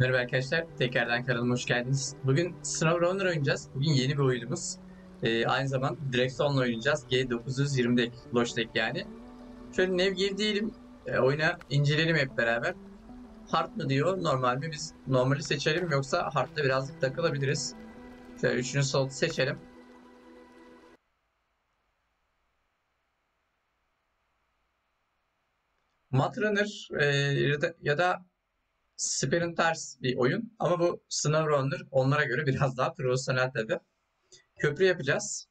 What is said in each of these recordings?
Merhaba arkadaşlar, tekrardan kanalıma hoş geldiniz. Bugün Snow Runner oynayacağız. Bugün yeni bir oyunumuz. Ee, aynı zamanda Direkson'la oynayacağız. G920'deki Logitech yani. Şöyle Nevgev diyelim, e, oyuna inceleyelim hep beraber. Hard mı diyor, normal mi? Biz normali seçelim yoksa hard'da birazcık takılabiliriz. Şöyle üçüncü slot seçelim. Mat Runner e, ya da, ya da Sprinters bir oyun ama bu SnowRunner onlara göre biraz daha profesyonel tabi. Köprü yapacağız.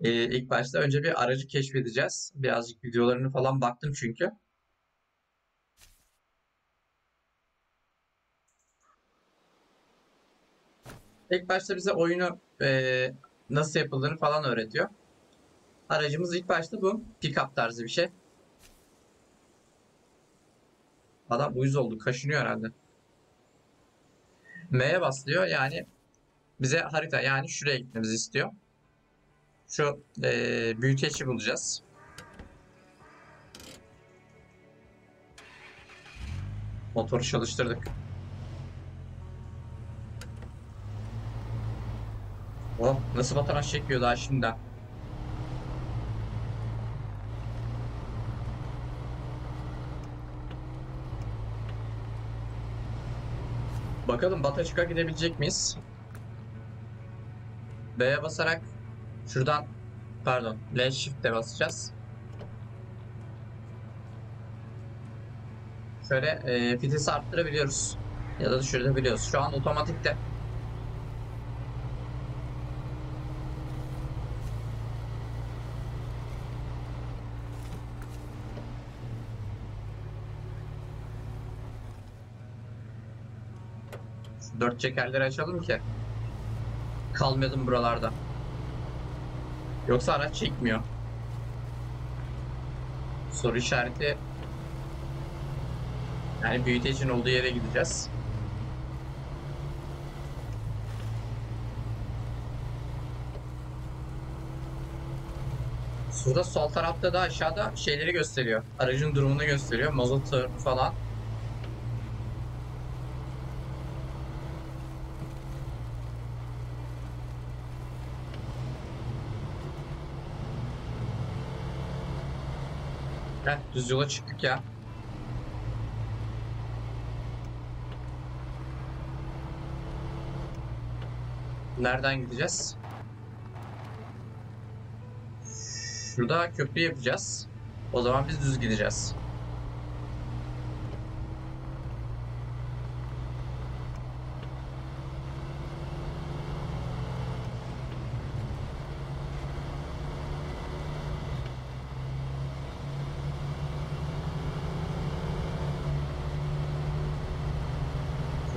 Ee, ilk başta önce bir aracı keşfedeceğiz. Birazcık videolarını falan baktım çünkü. İlk başta bize oyunu e, nasıl yapıldığını falan öğretiyor. Aracımız ilk başta bu. Pickup tarzı bir şey. Adam uyuz oldu. Kaşınıyor herhalde. M'ye basılıyor. Yani bize harita yani şuraya gitmemizi istiyor. Şu e, büyüteci bulacağız. Motoru çalıştırdık. Oh, nasıl vatandaş çekiyor daha şimdiden. Bakalım Bataçık'a gidebilecek miyiz? B'ye basarak şuradan pardon L shift'e basacağız. Şöyle e, vitesi arttırabiliyoruz. Ya da düşürebiliyoruz. Şu an otomatikte. Dört çekerleri açalım ki kalmayalım buralarda. Yoksa araç çekmiyor. Soru işareti yani büyütecin olduğu yere gideceğiz. Şurada sol tarafta da aşağıda şeyleri gösteriyor. Aracın durumunu gösteriyor. Mazot falan. Heh, düz yola çıktık ya. Nereden gideceğiz? Şurada köprü yapacağız. O zaman biz düz gideceğiz.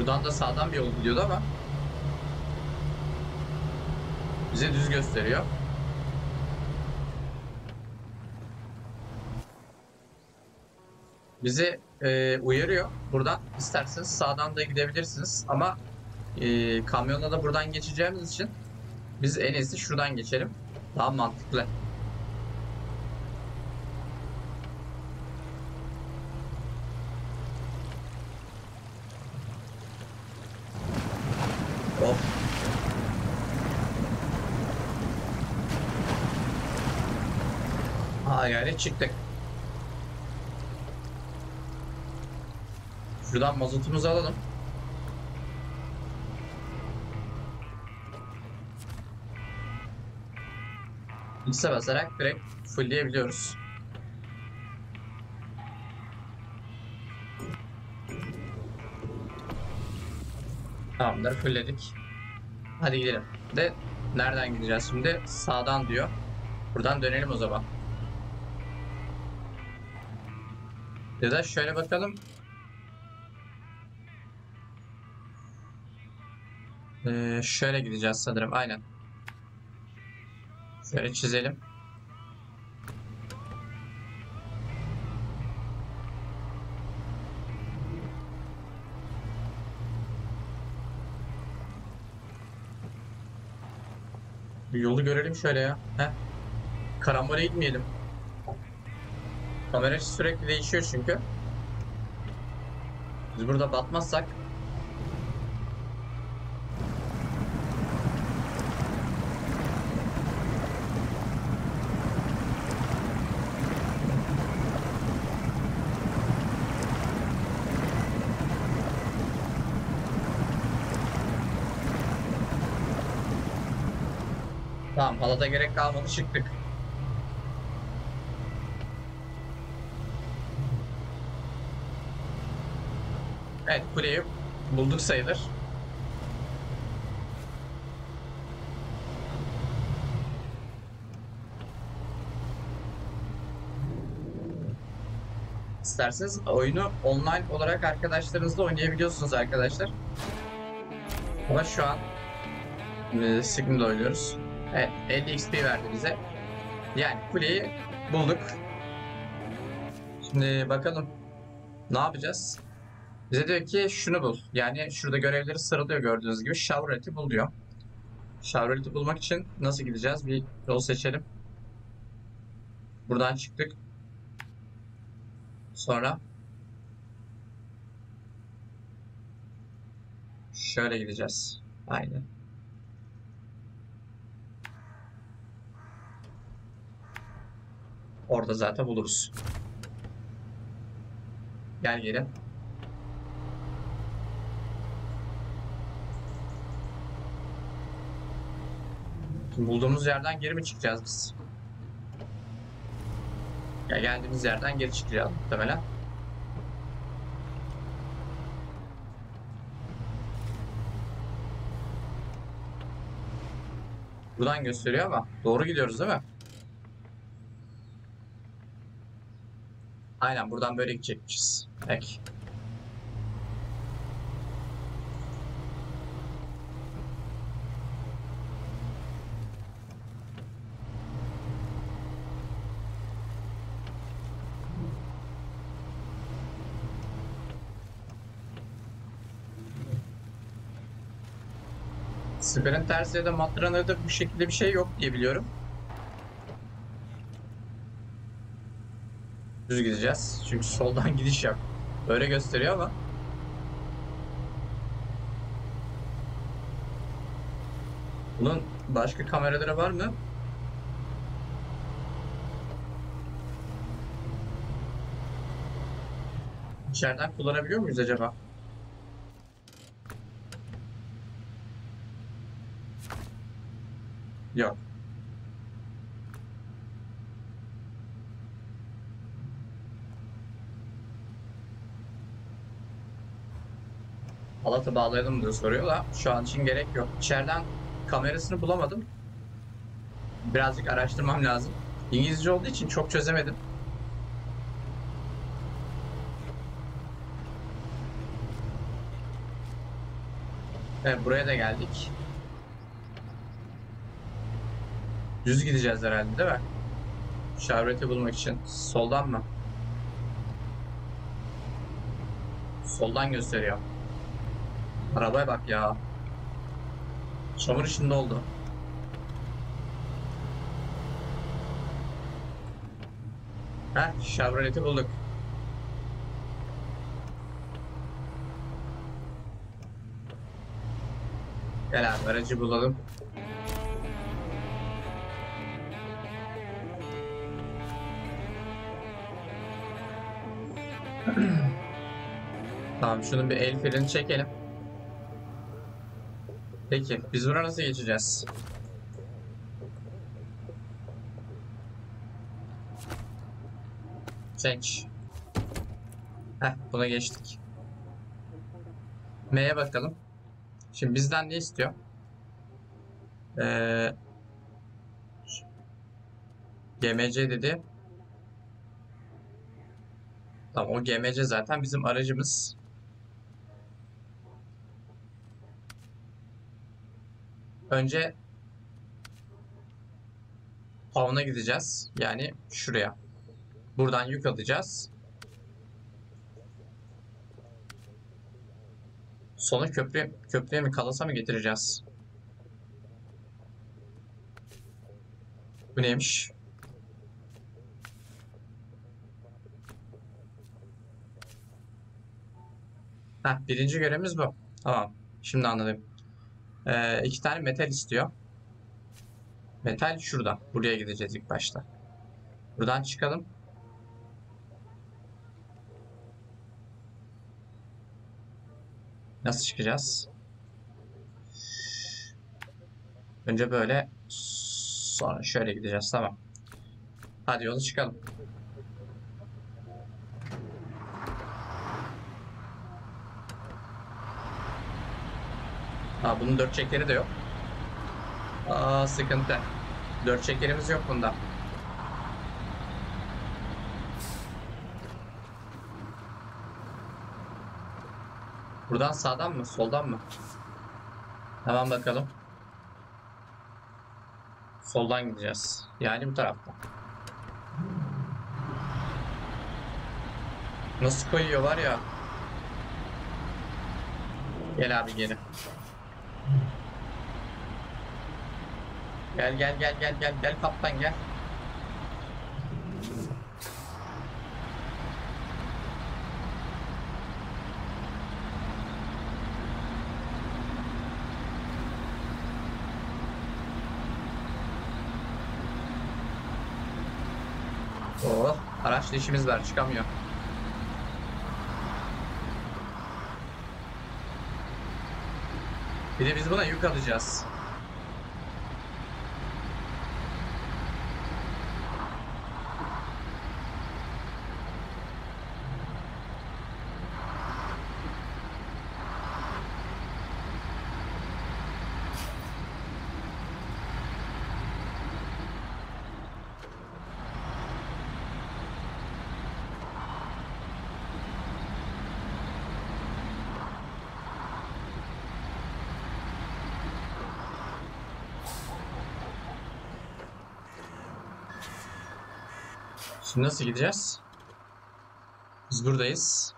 Buradan da sağdan bir yol gidiyordu ama bize düz gösteriyor. Bizi e, uyarıyor. Buradan isterseniz sağdan da gidebilirsiniz ama e, kamyonla da buradan geçeceğimiz için biz en iyisi şuradan geçelim. Daha mantıklı. Of. Ha yani çıktık. Şuradan mazotumuzu alalım. X'e basarak direkt fullleyebiliyoruz. Tamamdır fullledik. Hadi gidelim. De nereden gideceğiz şimdi? Sağdan diyor. Buradan dönelim o zaman. Ya da şöyle bakalım. Ee, şöyle gideceğiz sanırım. Aynen. Şöyle çizelim. Bir yolu görelim şöyle ya. Heh. Karambole gitmeyelim. Kamera sürekli değişiyor çünkü. Biz burada batmazsak Tamam halada gerek kalmadı çıktık. Evet kuleyi bulduk sayılır. İsterseniz oyunu online olarak arkadaşlarınızla oynayabiliyorsunuz arkadaşlar. Ama şu an e, Sigma'da oynuyoruz. Evet 50 XP verdi bize. Yani kuleyi bulduk. Şimdi bakalım ne yapacağız? Bize diyor ki şunu bul. Yani şurada görevleri sıralıyor gördüğünüz gibi. Chevrolet'i bul diyor. Chevrolet'i bulmak için nasıl gideceğiz? Bir yol seçelim. Buradan çıktık. Sonra şöyle gideceğiz. Aynen. Orada zaten buluruz. Gel gelin. Bulduğumuz yerden geri mi çıkacağız biz? Ya geldiğimiz yerden geri çıkacağız muhtemelen. Buradan gösteriyor ama doğru gidiyoruz değil mi? Aynen buradan böyle gidecekmişiz. Peki. Siper'in tersi ya da Matrana'da bu şekilde bir şey yok diye biliyorum. Düz gideceğiz. Çünkü soldan gidiş yok. Öyle gösteriyor ama. Bunun başka kameraları var mı? İçeriden kullanabiliyor muyuz acaba? Yok. Halatı bağlayalım diye soruyor da şu an için gerek yok. İçeriden kamerasını bulamadım. Birazcık araştırmam lazım. İngilizce olduğu için çok çözemedim. Evet buraya da geldik. Düz gideceğiz herhalde değil mi? Şerbeti bulmak için. Soldan mı? Soldan gösteriyor. Arabaya bak ya. Çamur içinde oldu. Heh, Chevrolet'i bulduk. Gel abi aracı bulalım. Tamam şunun bir el freni çekelim. Peki biz buraya nasıl geçeceğiz? Change. Heh buna geçtik. M'ye bakalım. Şimdi bizden ne istiyor? Ee, GMC dedi. Tamam o GMC zaten bizim aracımız. Önce Town'a gideceğiz. Yani şuraya. Buradan yük alacağız. Sonra köprü köprüye mi kalasa mı getireceğiz? Bu neymiş? Heh, birinci görevimiz bu. Tamam. Şimdi anladım. Ee, iki tane metal istiyor. Metal şurada. Buraya gideceğiz ilk başta. Buradan çıkalım. Nasıl çıkacağız? Önce böyle Sonra şöyle gideceğiz tamam. Hadi yola çıkalım. Aa bunun dört çekeri de yok. Aa sıkıntı. Dört çekerimiz yok bunda. Buradan sağdan mı? Soldan mı? Hemen bakalım. Soldan gideceğiz. Yani bu taraftan. Nasıl koyuyor var ya. Gel abi geri. Gel gel gel gel gel gel kaptan gel. Oh, araçla işimiz var çıkamıyor. Bir de biz buna yük alacağız. Şimdi nasıl gideceğiz? Biz buradayız.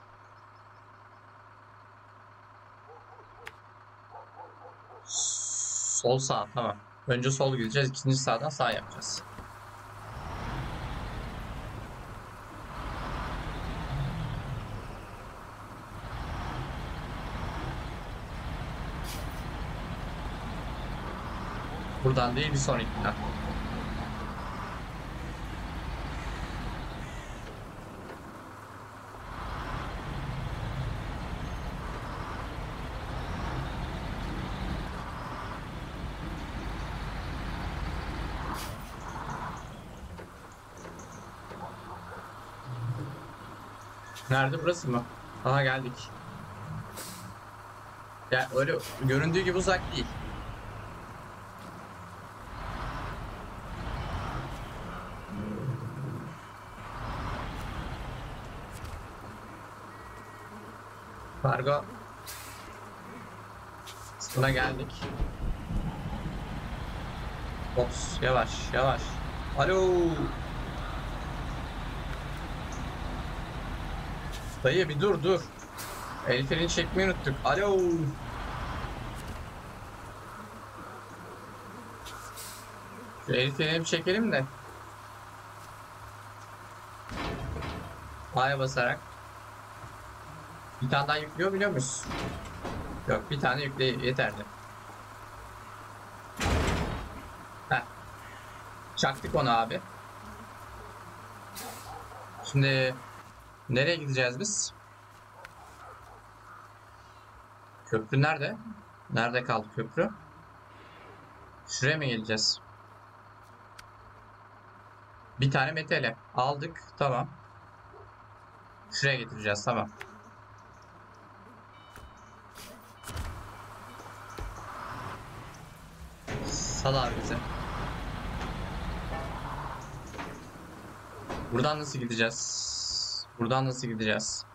Sol sağ tamam. Önce sol gideceğiz. ikinci sağdan sağ yapacağız. Buradan değil bir sonrakinden. Nerede burası mı? Aha geldik. Ya öyle göründüğü gibi uzak değil. Kargo. Buna geldik. Ops yavaş yavaş. Alo. Dayı bir dur dur. El çekmeyi unuttuk. Alo. Şu el bir çekelim de. A'ya basarak. Bir tane daha yüklüyor biliyor musun? Yok bir tane yükle yeterli. Heh. Çaktık onu abi. Şimdi nereye gideceğiz biz? Köprü nerede? Nerede kaldı köprü? Şuraya mı geleceğiz? Bir tane metale aldık. Tamam. Şuraya getireceğiz. Tamam. Sal abi. Buradan nasıl gideceğiz? Buradan nasıl gideceğiz?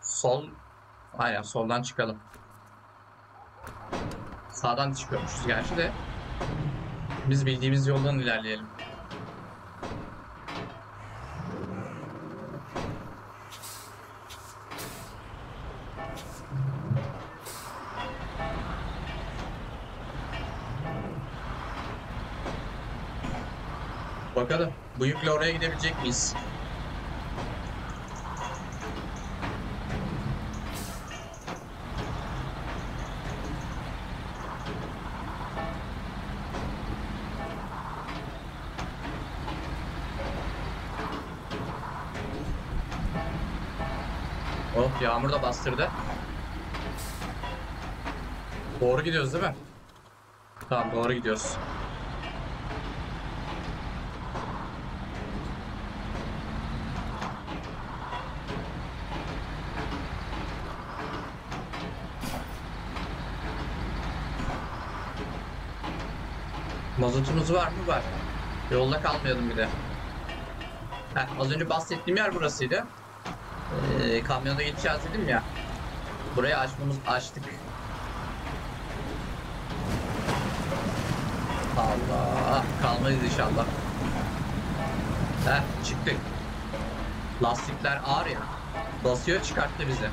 Sol. Aynen soldan çıkalım. Sağdan çıkıyormuşuz gerçi de. Biz bildiğimiz yoldan ilerleyelim. Bakalım bu yükle oraya gidebilecek miyiz? Oh yağmur da bastırdı. Doğru gidiyoruz değil mi? Tamam doğru gidiyoruz. Mazotumuz var mı? Var. Yolda kalmayalım bir de. Heh, az önce bahsettiğim yer burasıydı. Ee, kamyonda geçeceğiz dedim ya. Burayı açmamız açtık. Allah kalmayız inşallah. Heh çıktık. Lastikler ağır ya. Basıyor çıkarttı bizi.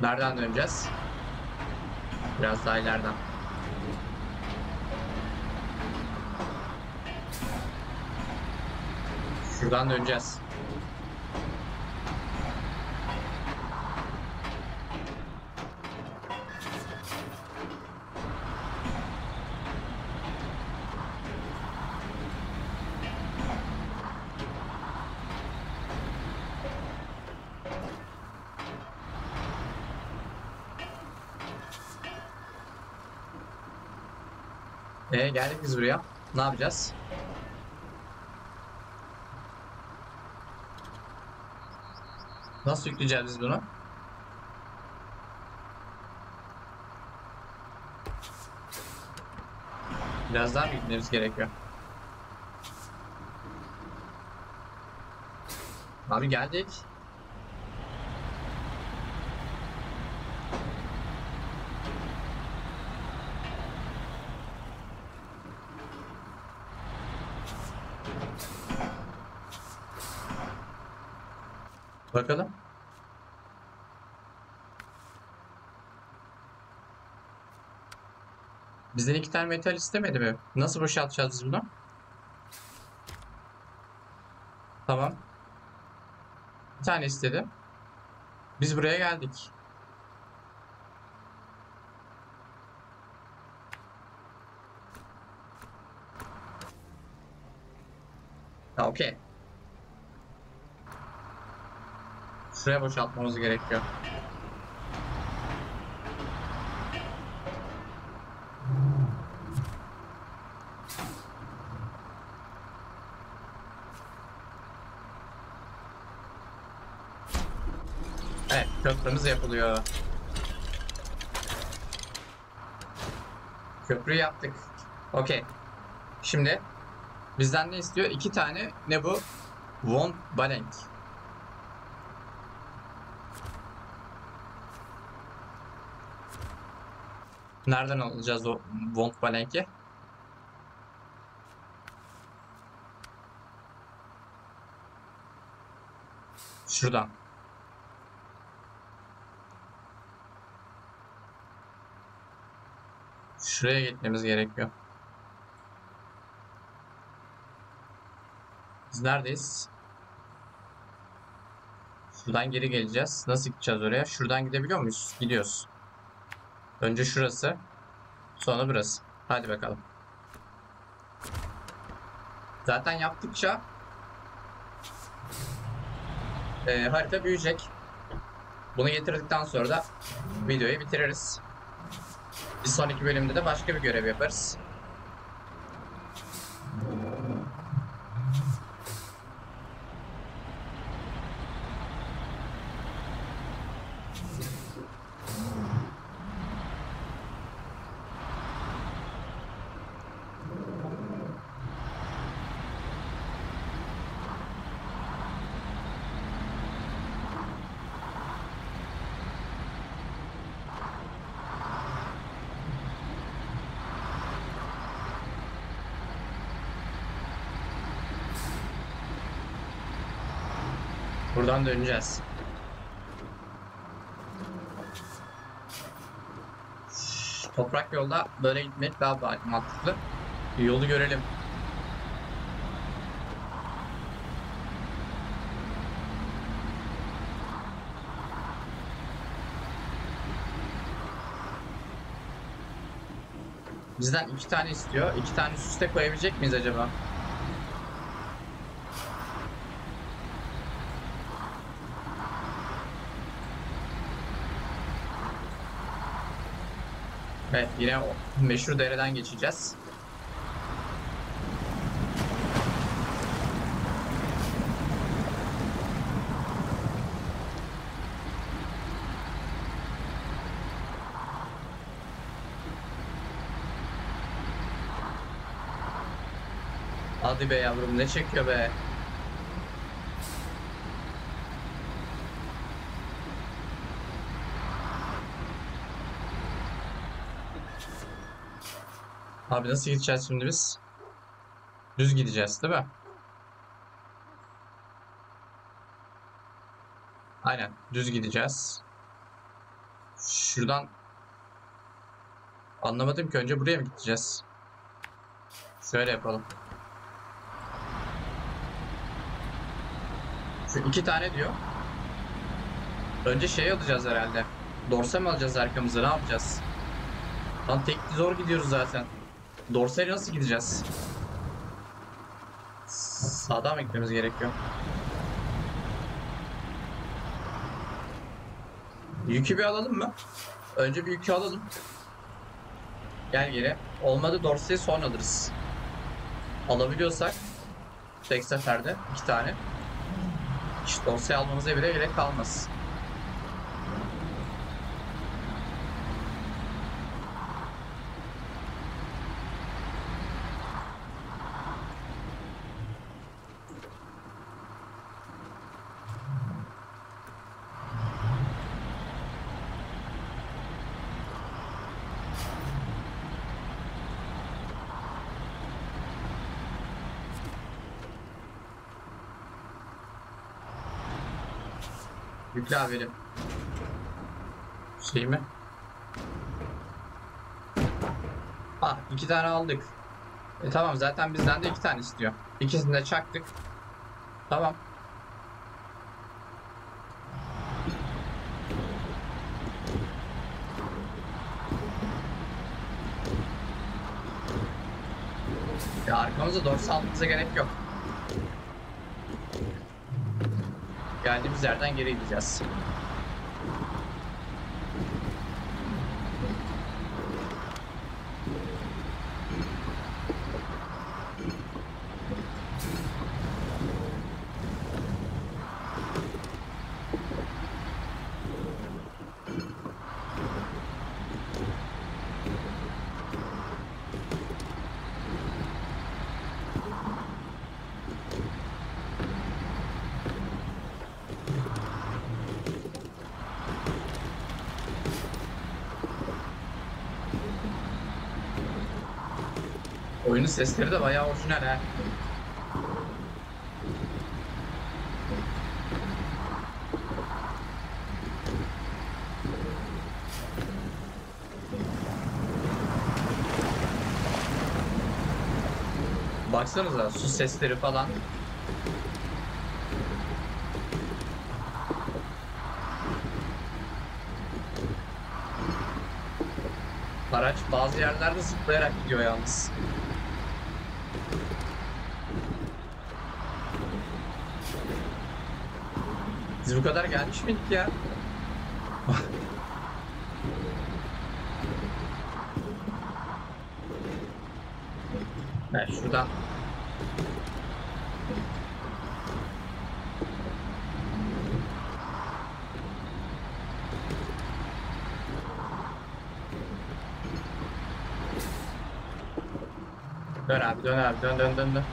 Nereden döneceğiz? Biraz daha ileriden. Şuradan döneceğiz. Geldik biz buraya. Ne yapacağız? Nasıl yükleyeceğiz biz bunu? Biraz daha mı yüklememiz gerekiyor? Abi geldik. Bakalım. Bizden iki tane metal istemedi mi? Nasıl boşaltacağız biz bunu? Tamam. Bir tane istedi. Biz buraya geldik. Okey. Şuraya boşaltmamız gerekiyor. Evet, köprümüz yapılıyor. Köprü yaptık. Okey. Şimdi bizden ne istiyor? İki tane ne bu? Von Balenk. Nereden alacağız o Von Balenk'i? Şuradan. Şuraya gitmemiz gerekiyor. Biz neredeyiz? Şuradan geri geleceğiz. Nasıl gideceğiz oraya? Şuradan gidebiliyor muyuz? Gidiyoruz. Önce şurası. Sonra burası. Hadi bakalım. Zaten yaptıkça e, harita büyüyecek. Bunu getirdikten sonra da videoyu bitiririz. Bir sonraki bölümde de başka bir görev yaparız. Buradan döneceğiz. Toprak yolda böyle gitmek daha ba- mantıklı. Yolu görelim. Bizden iki tane istiyor. İki tane üst üste koyabilecek miyiz acaba? Evet yine meşhur dereden geçeceğiz. Hadi be yavrum ne çekiyor be. Abi nasıl gideceğiz şimdi biz? Düz gideceğiz değil mi? Aynen düz gideceğiz. Şuradan anlamadım ki önce buraya mı gideceğiz? Şöyle yapalım. Şu iki tane diyor. Önce şey alacağız herhalde. Dorse mi alacağız arkamıza ne yapacağız? Lan tekli zor gidiyoruz zaten. Dorsayla nasıl gideceğiz? Sağdan mı gitmemiz gerekiyor? Yükü bir alalım mı? Önce bir yükü alalım. Gel geri. Olmadı dorsayı sonra alırız. Alabiliyorsak tek seferde iki tane. Hiç dorsayı almamıza bile gerek kalmaz. Yükle abi. Şey mi? Ah iki tane aldık. E tamam zaten bizden de iki tane istiyor. İkisini de çaktık. Tamam. Ya arkamızda dorsa almamıza gerek yok. Geldiğimiz yerden geri gideceğiz. Oyunun sesleri de bayağı orijinal ha. Baksanıza su sesleri falan. Araç bazı yerlerde zıplayarak gidiyor yalnız. Bu kadar gelmiş miydik ya? Ben şuradan Dön abi dön abi dön dön dön dön.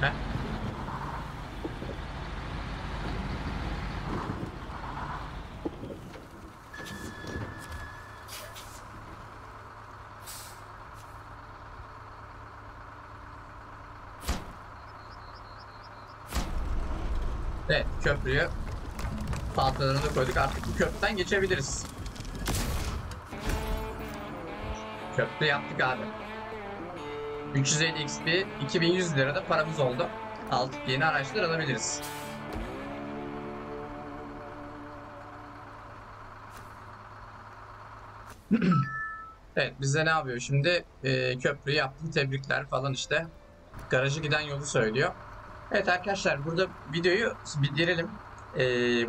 Heh. Paltalarını da koyduk artık bu köprüden geçebiliriz. Köprü yaptık abi. 350 XP 2100 lira da paramız oldu. Aldık yeni araçlar alabiliriz. evet bize ne yapıyor şimdi? Ee, köprüyü yaptım tebrikler falan işte. Garajı giden yolu söylüyor. Evet arkadaşlar burada videoyu bitirelim. e,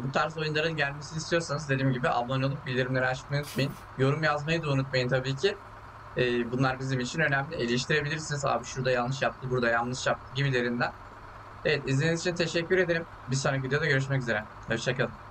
bu tarz oyunların gelmesini istiyorsanız dediğim gibi abone olup bildirimleri açmayı unutmayın. Yorum yazmayı da unutmayın tabii ki. E, bunlar bizim için önemli. Eleştirebilirsiniz. Abi şurada yanlış yaptı, burada yanlış yaptı gibilerinden. Evet izlediğiniz için teşekkür ederim. Bir sonraki videoda görüşmek üzere. Hoşçakalın.